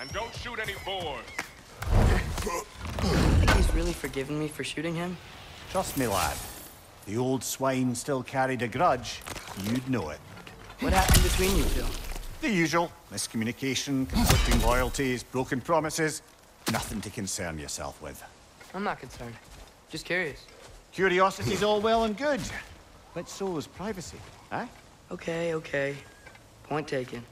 And don't shoot any boars. Think he's really forgiven me for shooting him. Trust me, lad. The old swine still carried a grudge. You'd know it. What happened between you two? The usual. Miscommunication, conflicting loyalties, broken promises. Nothing to concern yourself with. I'm not concerned. Just curious. Curiosity's all well and good. But so is privacy, eh? Okay, okay. Point taken.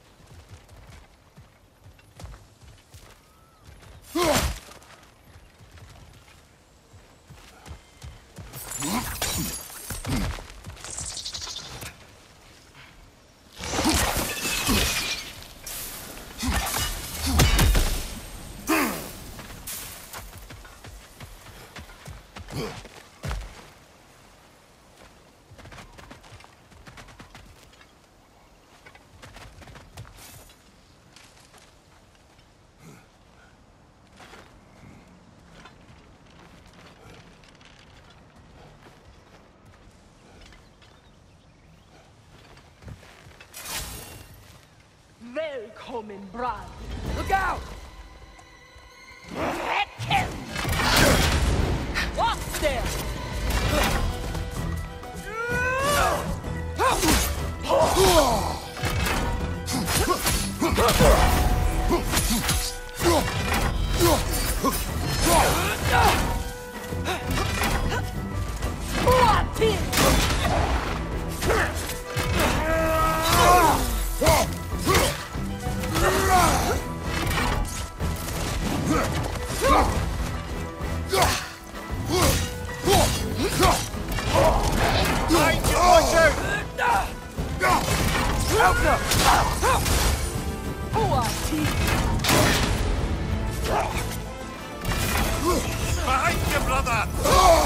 Välkommen, Brad. Look out! Behind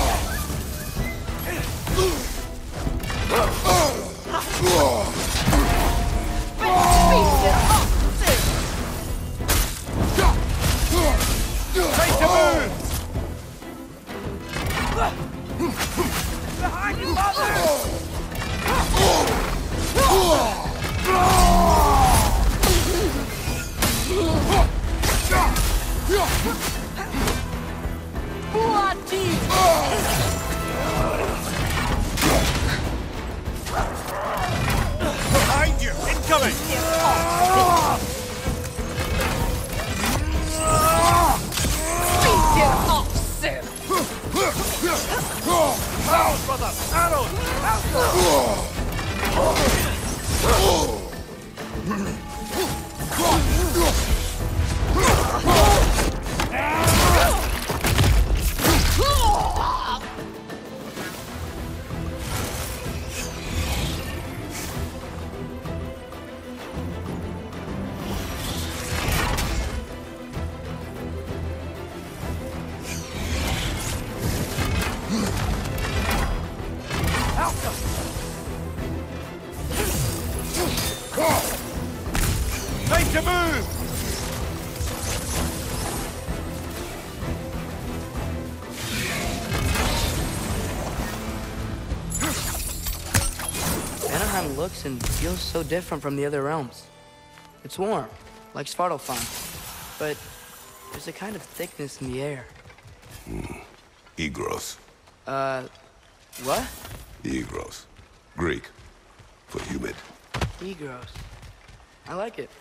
looks and feels so different from the other realms. It's warm, like Svartalfheim, but there's a kind of thickness in the air. Egros. Uh, what? Egros. Greek. For humid. Egros. I like it.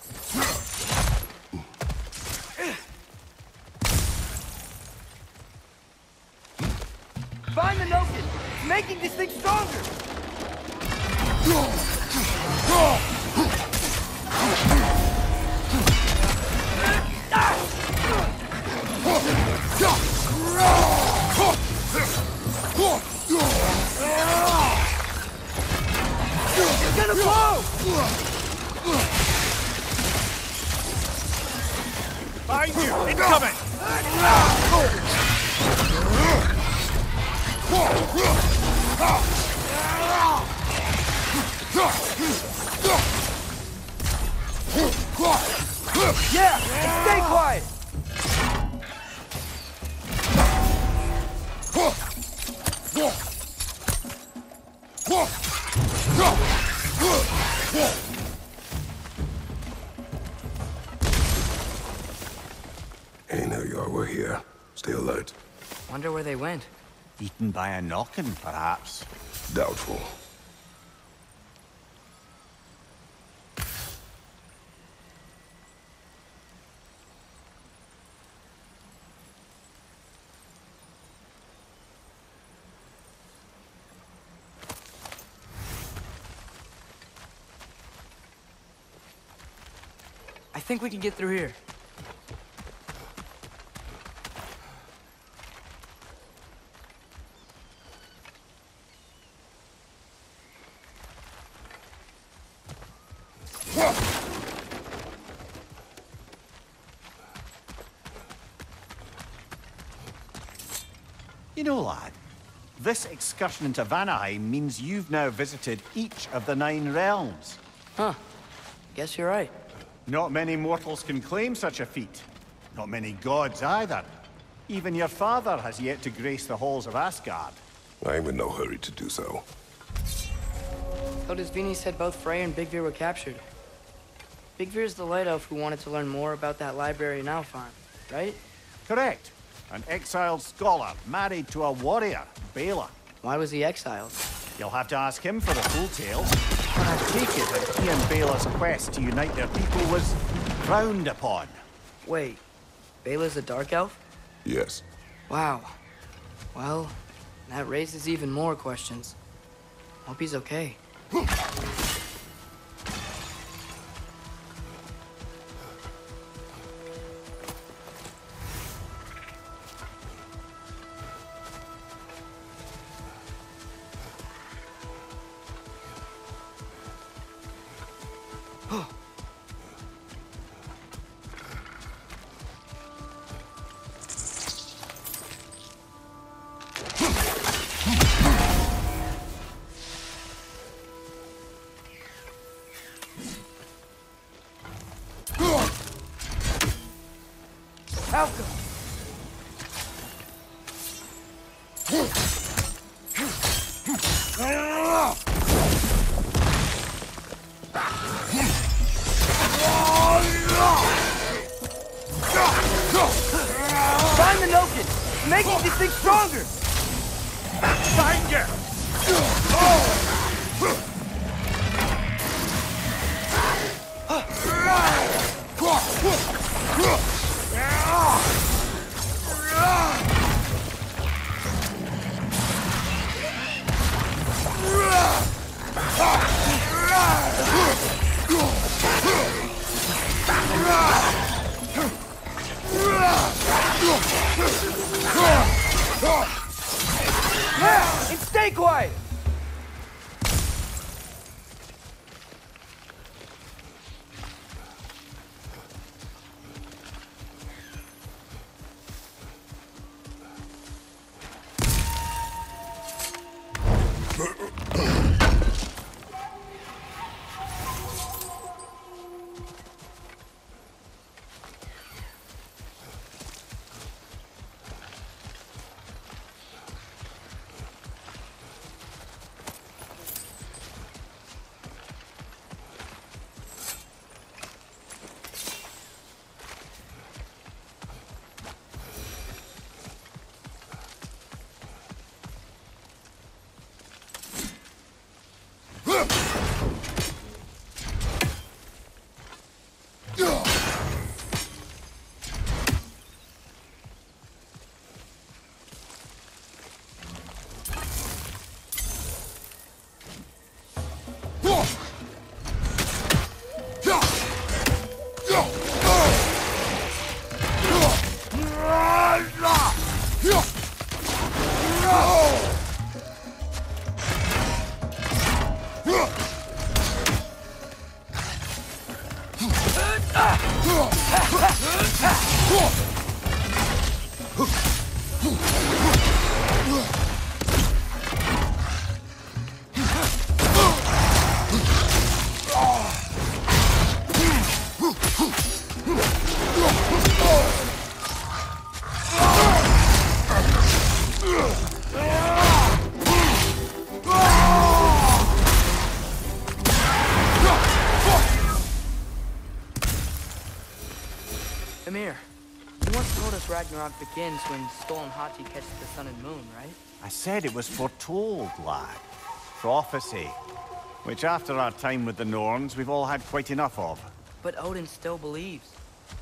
Find the Noken! It's making this thing stronger! Behind you! Incoming! Oh! Yeah! Stay quiet! Hey, now you are. Here. Stay alert. Wonder where they went. Eaten by a knockin', perhaps. Doubtful. Think we can get through here. You know, lad, this excursion into Vanaheim means you've now visited each of the nine realms. Huh. Guess you're right. Not many mortals can claim such a feat. Not many gods either. Even your father has yet to grace the halls of Asgard. I'm in no hurry to do so. Hildisvini said both Frey and Big Veer were captured. Big is the light elf who wanted to learn more about that library in Alfheim, right? Correct. An exiled scholar married to a warrior, Bela. Why was he exiled? You'll have to ask him for the full tale. But I take it that he and Bela's quest to unite their people was frowned upon. Wait, Bela's a dark elf? Yes. Wow. Well, that raises even more questions. Hope he's okay. stay quiet! Begins when Stolen Hati catches the sun and moon, right? I said it was foretold, lad. Prophecy. Which after our time with the Norns, we've all had quite enough of. But Odin still believes.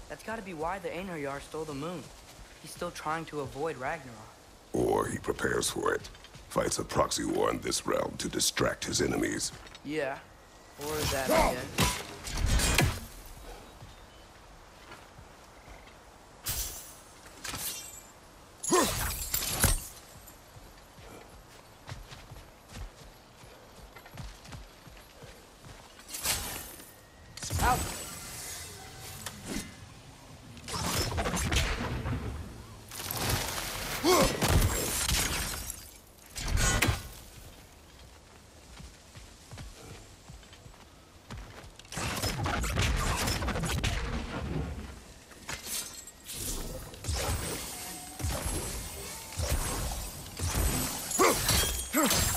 That's gotta be why the Einherjar stole the moon. He's still trying to avoid Ragnarok. Or he prepares for it. Fights a proxy war in this realm to distract his enemies. Yeah. Or that, I oh! guess.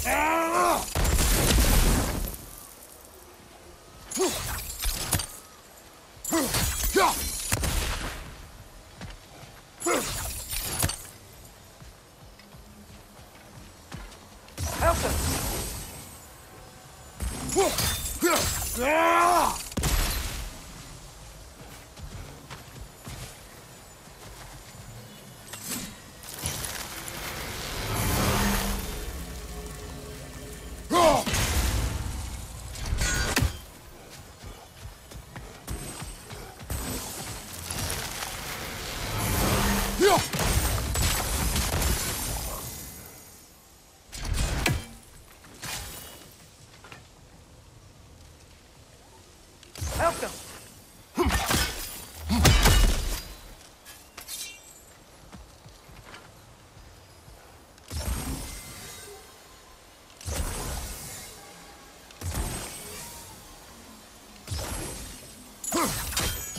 Help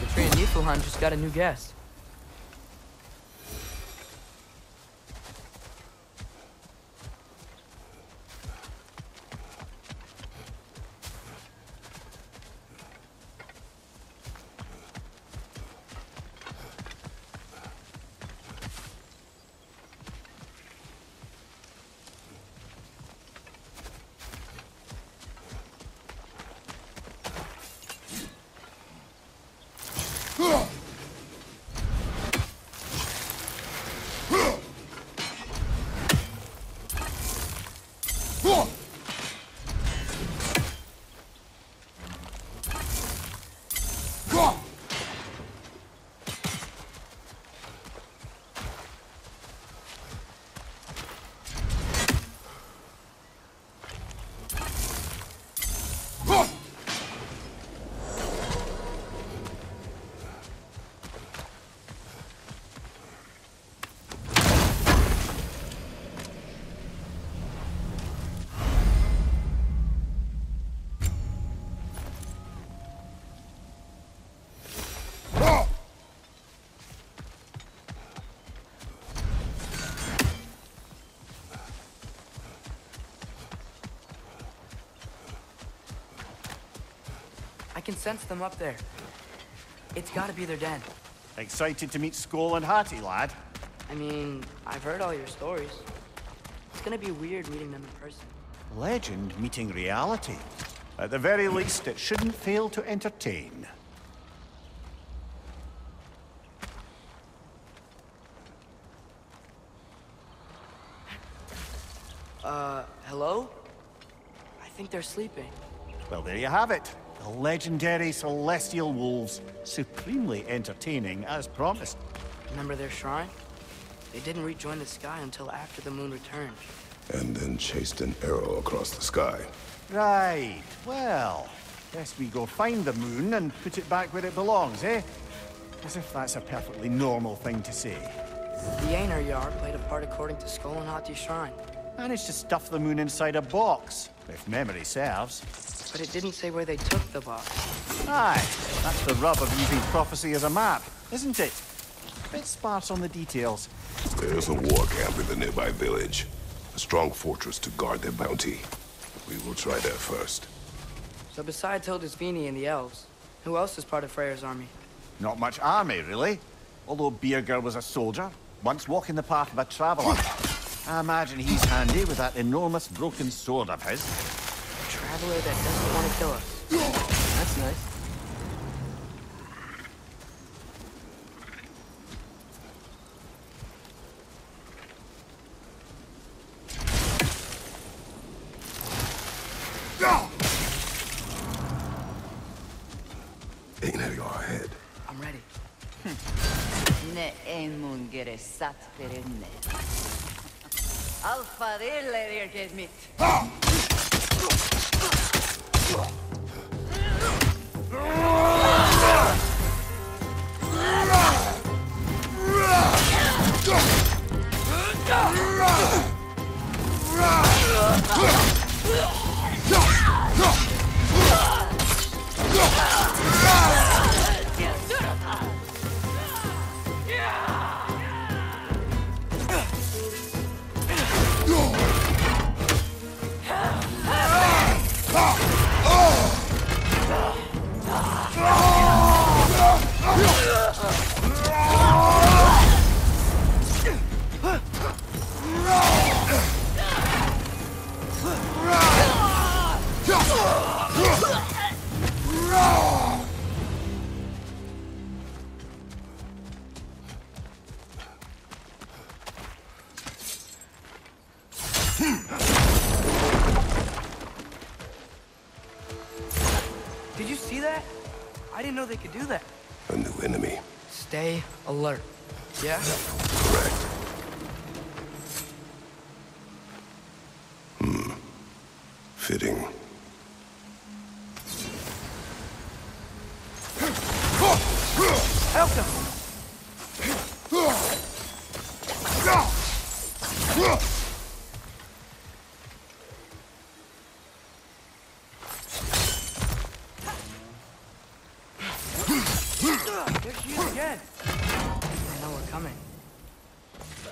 The tree in Niflheim just got a new guest. Can sense them up there. It's gotta be their den. Excited to meet Skoll and Hati, lad? I mean, I've heard all your stories. It's gonna be weird meeting them in person. Legend meeting reality. At the very least, it shouldn't fail to entertain. Uh, hello? I think they're sleeping. Well, there you have it. The legendary Celestial Wolves. Supremely entertaining, as promised. Remember their shrine? They didn't rejoin the sky until after the moon returned. And then chased an arrow across the sky. Right. Well, best we go find the moon and put it back where it belongs, eh? As if that's a perfectly normal thing to say. The Einherjar played a part according to Skoll and Hati's shrine, Managed to stuff the moon inside a box, if memory serves. but it didn't say where they took the box. Aye, that's the rub of using prophecy as a map, isn't it? A Bit sparse on the details. There's a war camp in the nearby village. A strong fortress to guard their bounty. We will try there first. So besides Hildisvini and the elves, who else is part of Freyr's army? Not much army, really. Although Birgir was a soldier, once walking the path of a traveller. I imagine he's handy with that enormous broken sword of his. A traveler that doesn't want to kill us. That's nice. Einar, you're ahead. I'm ready. Hmm. Ne emun gere sat perenne. Alfa diller get mit.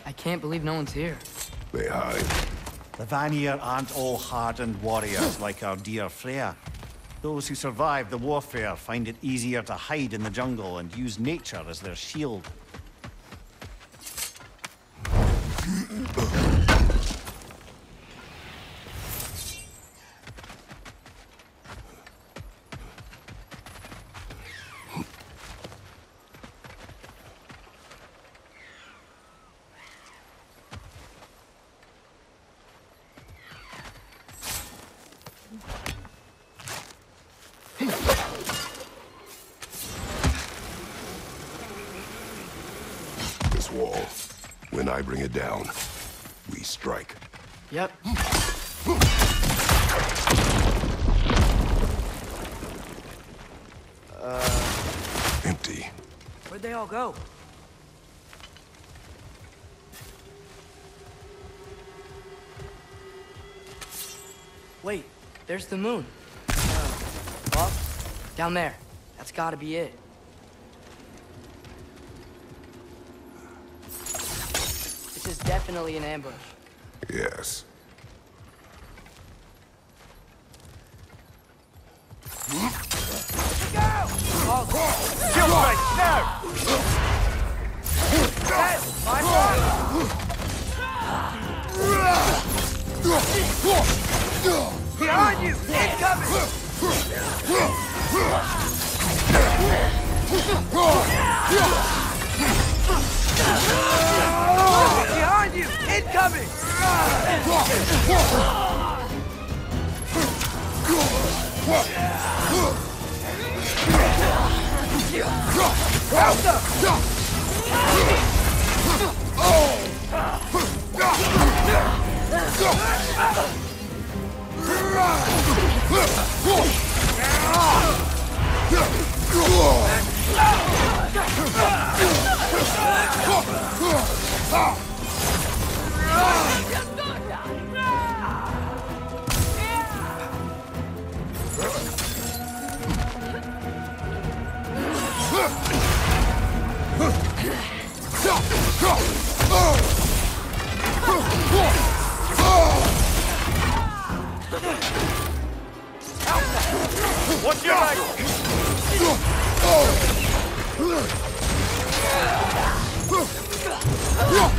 I can't believe no one's here. They hide. The Vanir aren't all hardened warriors like our dear Freya. Those who survive the warfare find it easier to hide in the jungle and use nature as their shield. This wall. Down, we strike. Yep. Empty. Where'd they all go? Wait, there's the moon. Uh, up, down there. That's gotta be it. This is definitely an ambush. Yes. Shield strike, now! Behind you! Incoming! Incoming! Help them! What's your? Help them!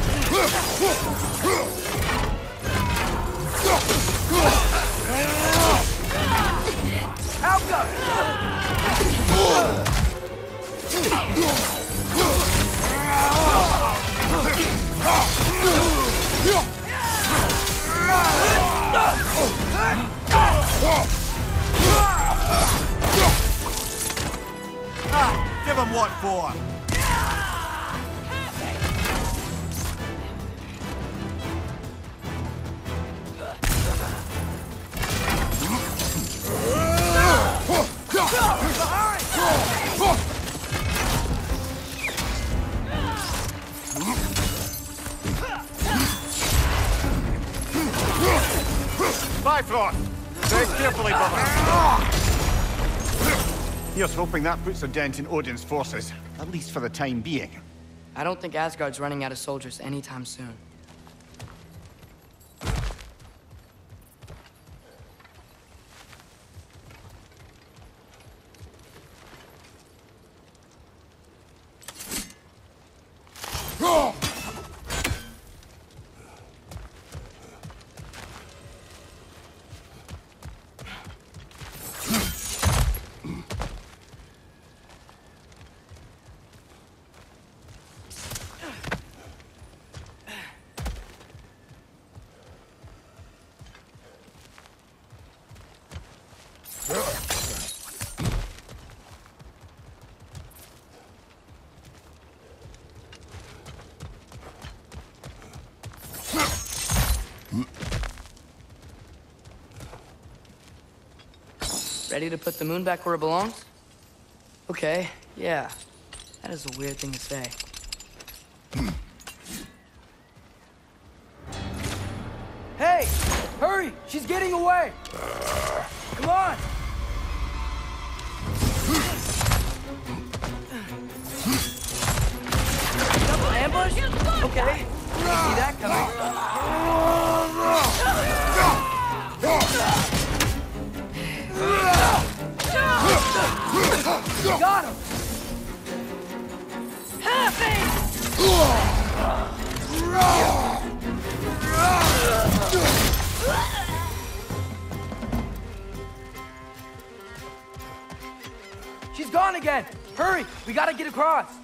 Give him what for? Hoping that puts a dent in Odin's forces, at least for the time being. I don't think Asgard's running out of soldiers anytime soon. Ready to put the moon back where it belongs? Okay, yeah. That is a weird thing to say. Hey! Hurry! She's getting away! Come on! Double ambush? Okay. See that coming. Got him! She's gone again! Hurry! We gotta get across!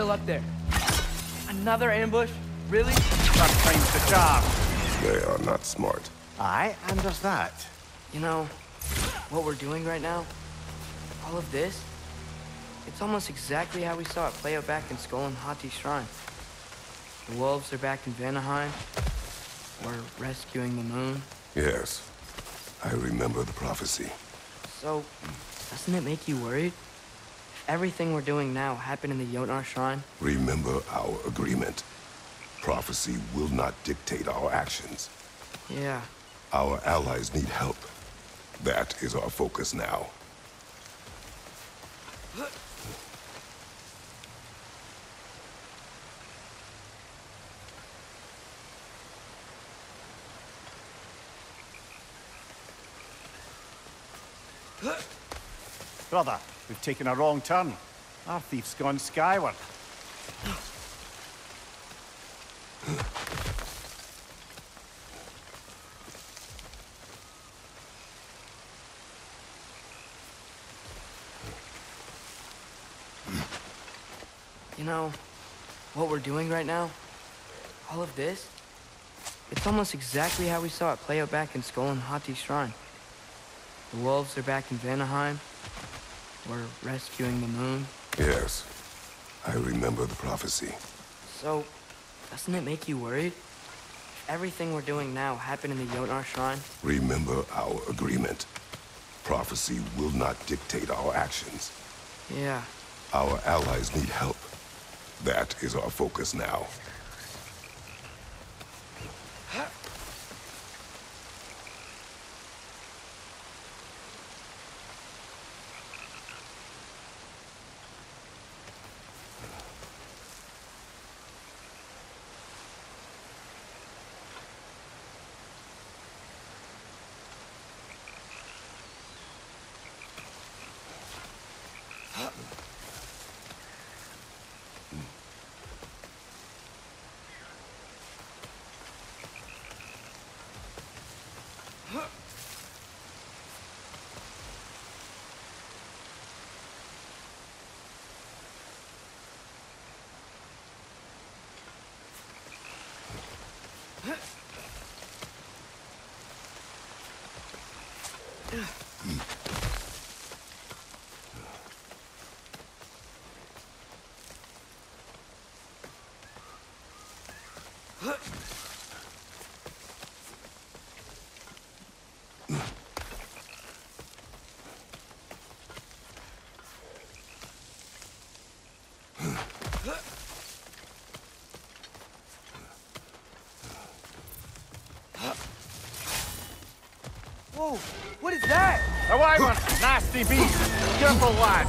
Still up there. Another ambush? Really? That time's the charm. They are not smart. I and there's that. You know, what we're doing right now, all of this, it's almost exactly how we saw it play out back in Skoll and Hati's shrine. The wolves are back in Vanaheim. We're rescuing the moon. Yes. I remember the prophecy. So, doesn't it make you worried? If everything we're doing now happened in the Jotnar shrine, Remember our agreement. Prophecy will not dictate our actions. Yeah. Our allies need help. That is our focus now. Brother, we've taken a wrong turn. Our thief's gone skyward. You know, what we're doing right now, all of this, it's almost exactly how we saw it play out back in Skoll and Hati Shrine. The wolves are back in Vanaheim. We're rescuing the moon. Yes, I remember the prophecy. So, doesn't it make you worried? Everything we're doing now happened in the Jotnar Shrine? Remember our agreement. Prophecy will not dictate our actions. Yeah. Our allies need help. That is our focus now. Whoa, what is that? A wyvern! Nasty beast! Careful, lad!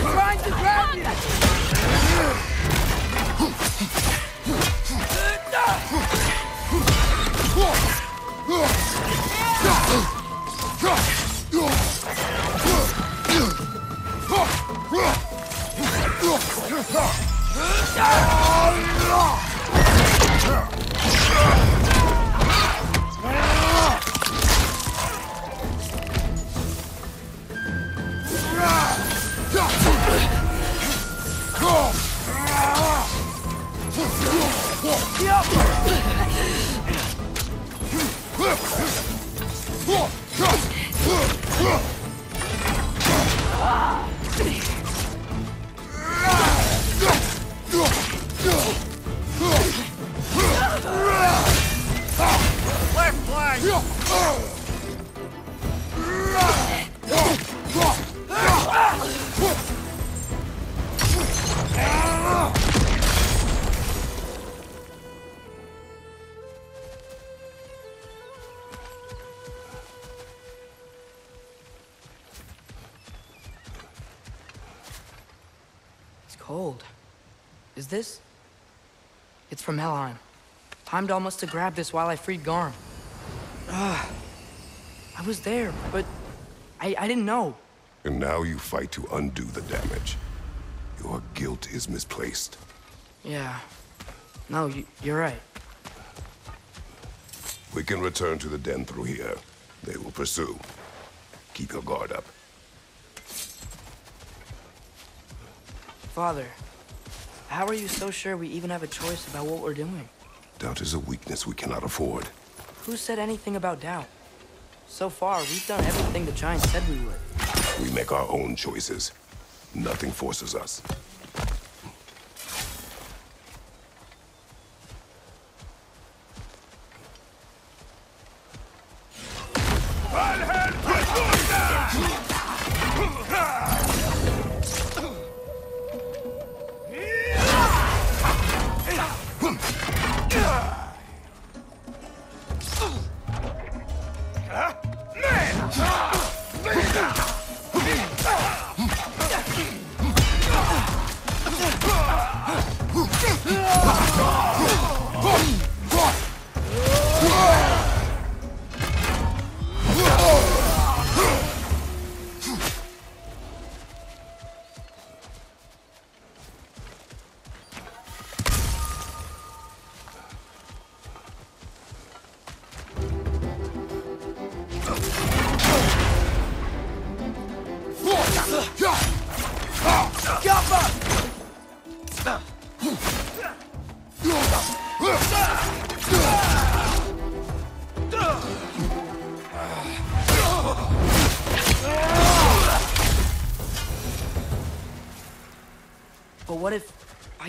Trying to grab you! Left cold. Is this? It's from Helheim. Heimdall must have grabbed this while I freed Garm. Ah, I was there, but I, I didn't know. And now you fight to undo the damage. Your guilt is misplaced. Yeah. No, you, you're right. We can return to the den through here. They will pursue. Keep your guard up. Father, how are you so sure we even have a choice about what we're doing? Doubt is a weakness we cannot afford. Who said anything about doubt? So far, we've done everything the Giants said we would. We make our own choices. Nothing forces us.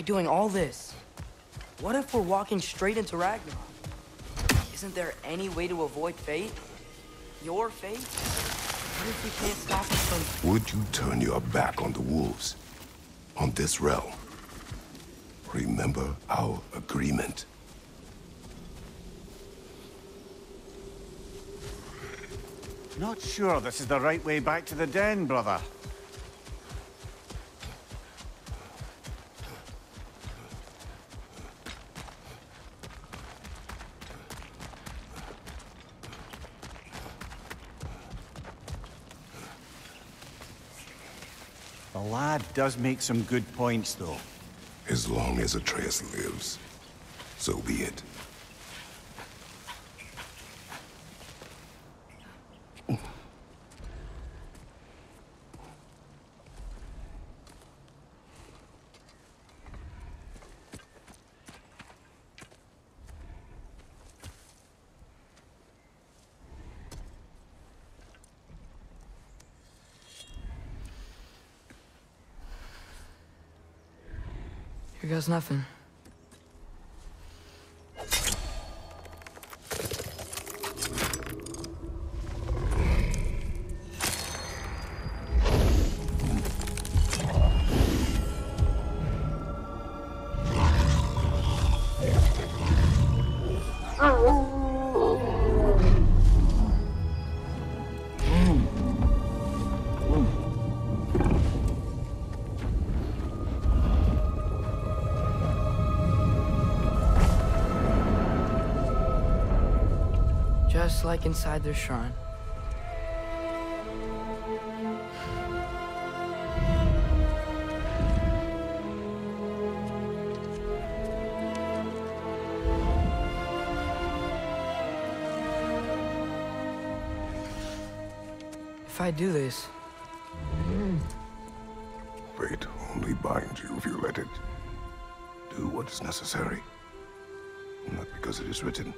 Doing all this, what if we're walking straight into Ragnarok? Isn't there any way to avoid fate? Your fate? What if we can't stop it from... Would you turn your back on the wolves? On this realm? Remember our agreement. Not sure this is the right way back to the den, brother. Lad does make some good points, though. As long as Atreus lives, so be it. Goes nothing. Like inside their shrine. If I do this, Fate only binds you if you let it. Do what is necessary. Not because it is written.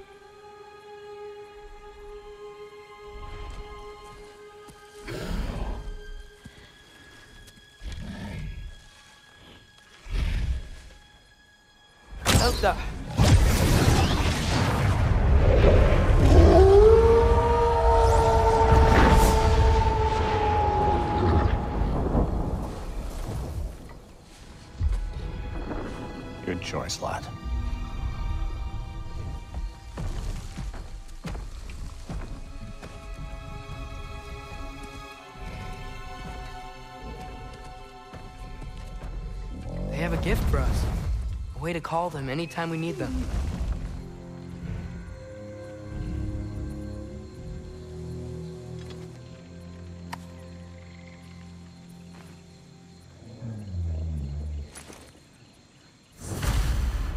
Good choice, lad. Way to call them anytime we need them.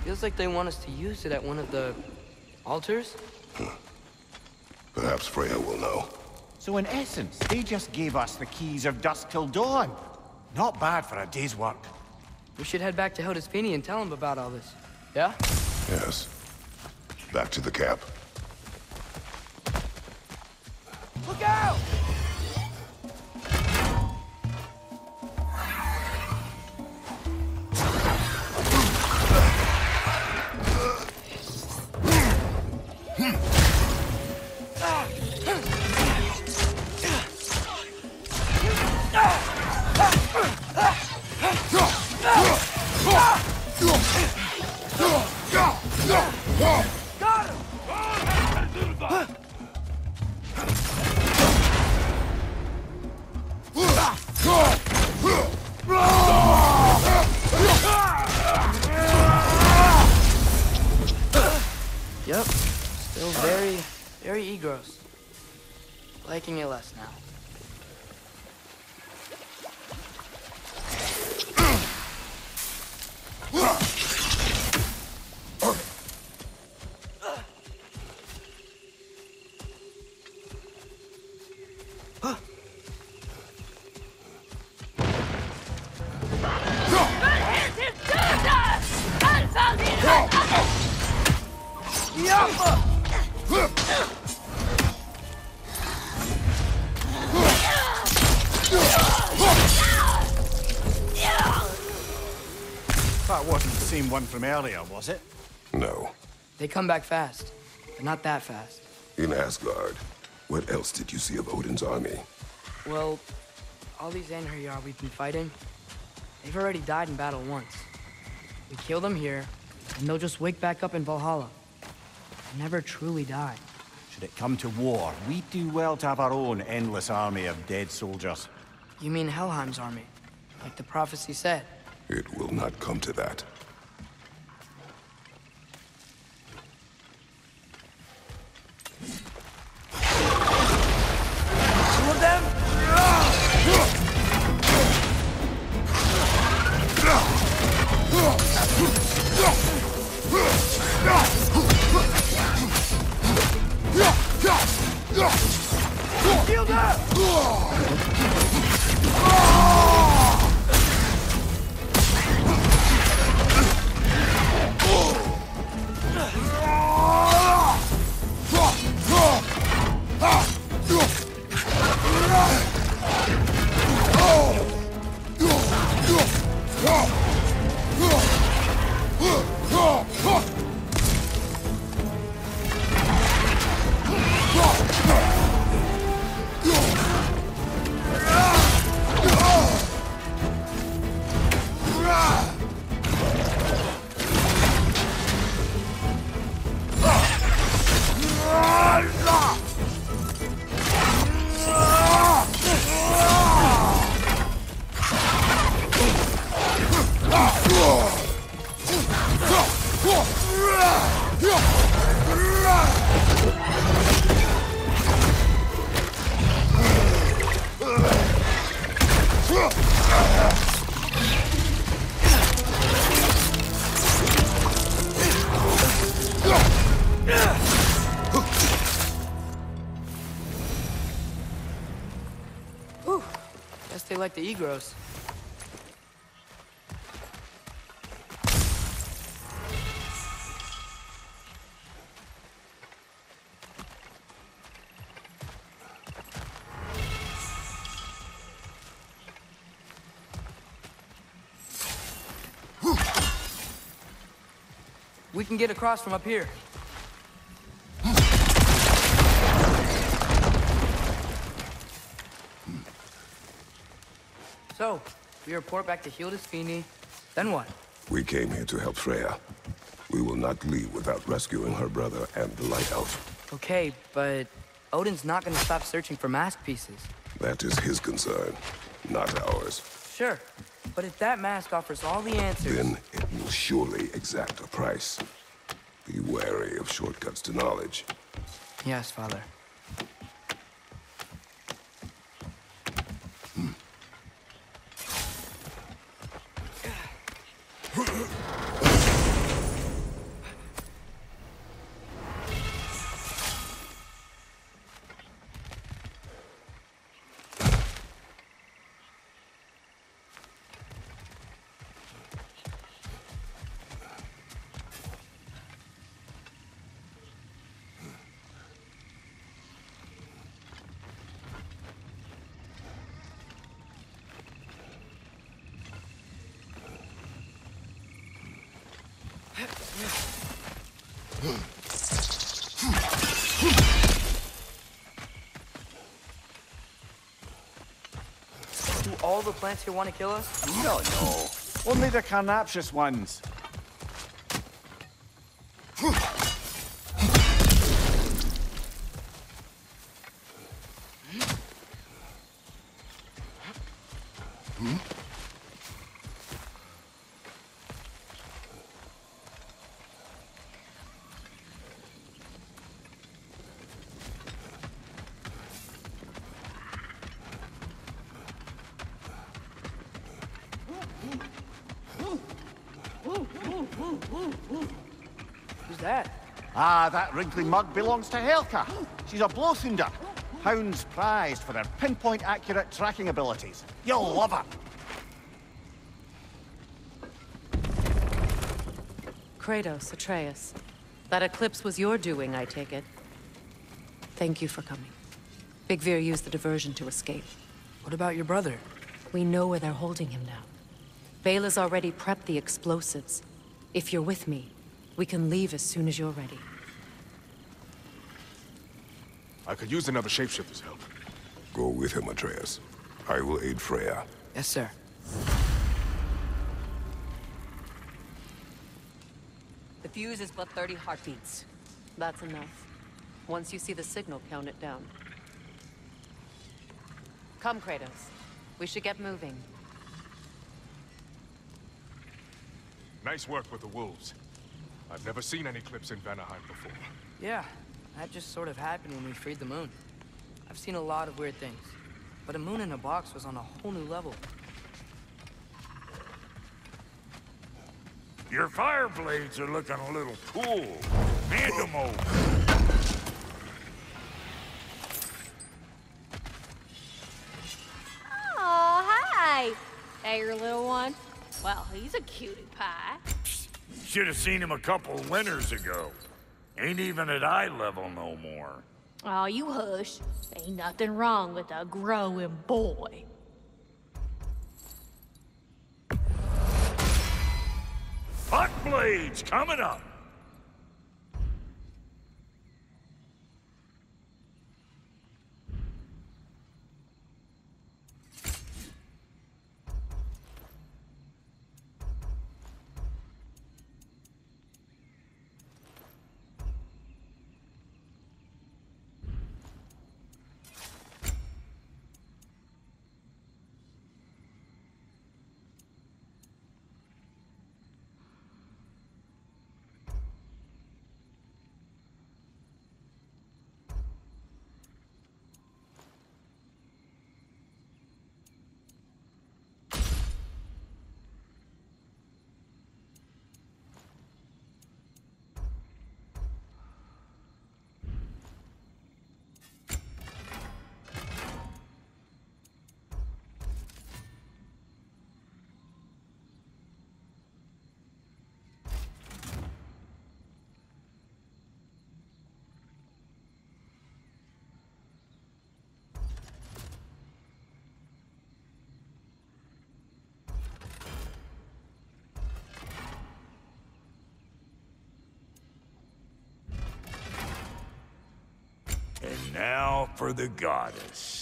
Feels like they want us to use it at one of the altars. Perhaps Freya will know. So in essence, they just gave us the keys of dusk till dawn. Not bad for a day's work. We should head back to Hildisvini and tell him about all this. Yeah? Yes. Back to the camp. Look out! One from earlier, was it? No. They come back fast, but not that fast. In Asgard, what else did you see of Odin's army? Well, all these Einherjar we've been fighting, they've already died in battle once. We kill them here, and they'll just wake back up in Valhalla. They never truly die. Should it come to war, we'd do well to have our own endless army of dead soldiers. You mean Helheim's army, like the prophecy said? It will not come to that. Up! Can get across from up here. So, we report back to Hildisvini, then what? We came here to help Freya. We will not leave without rescuing her brother and the lighthouse. Okay, but Odin's not gonna stop searching for mask pieces. That is his concern, not ours. Sure, but if that mask offers all the answers... Then it will surely exact a price. Be wary of shortcuts to knowledge. Yes, father. Do all the plants here want to kill us? No, no. Only the carnivorous ones. That wrinkly mug belongs to Helka. She's a Blothunder. Hounds prized for their pinpoint accurate tracking abilities. You'll love her. Kratos, Atreus. That eclipse was your doing, I take it. Thank you for coming. Big Veer used the diversion to escape. What about your brother? We know where they're holding him now. Bela's already prepped the explosives. If you're with me, we can leave as soon as you're ready. I could use another shapeshifter's help. Go with him, Atreus. I will aid Freya. Yes, sir. The fuse is but 30 heartbeats. That's enough. Once you see the signal, count it down. Come, Kratos. We should get moving. Nice work with the wolves. I've never seen any clips in Vanaheim before. Yeah, that just sort of happened when we freed the moon. I've seen a lot of weird things, but a moon in a box was on a whole new level. Your fire blades are looking a little cool. Hand them over. Oh, hi! Hey, your little one. Well, he's a cutie pie. Should have seen him a couple winters ago. Ain't even at eye level no more. Oh, you hush. Ain't nothing wrong with a growing boy. Hot blades coming up. Now for the goddess.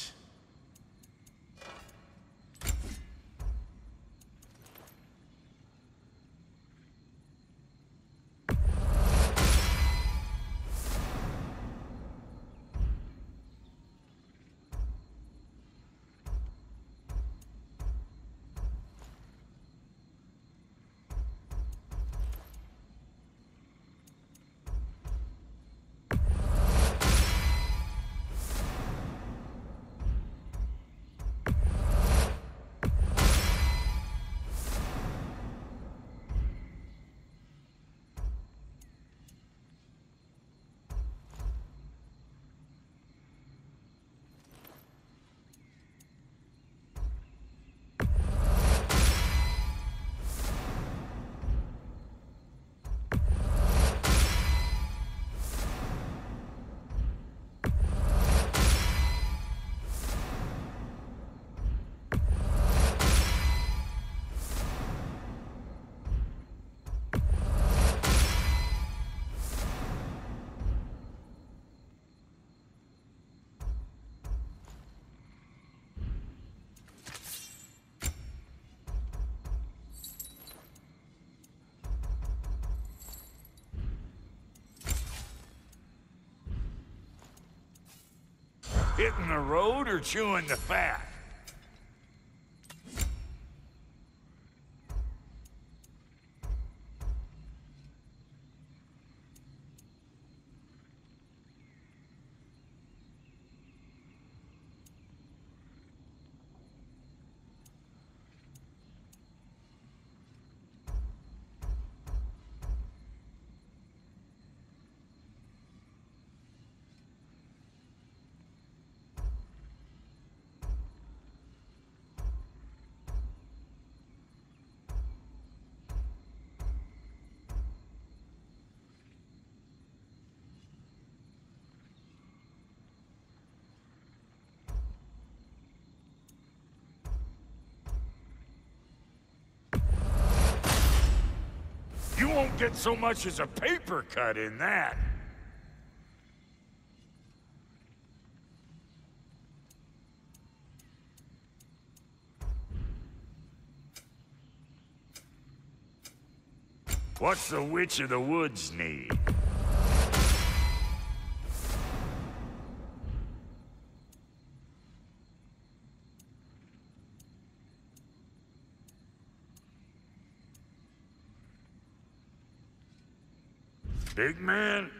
Hitting the road or chewing the fat? Get so much as a paper cut in that. What's the Witch of the Woods need? Big man?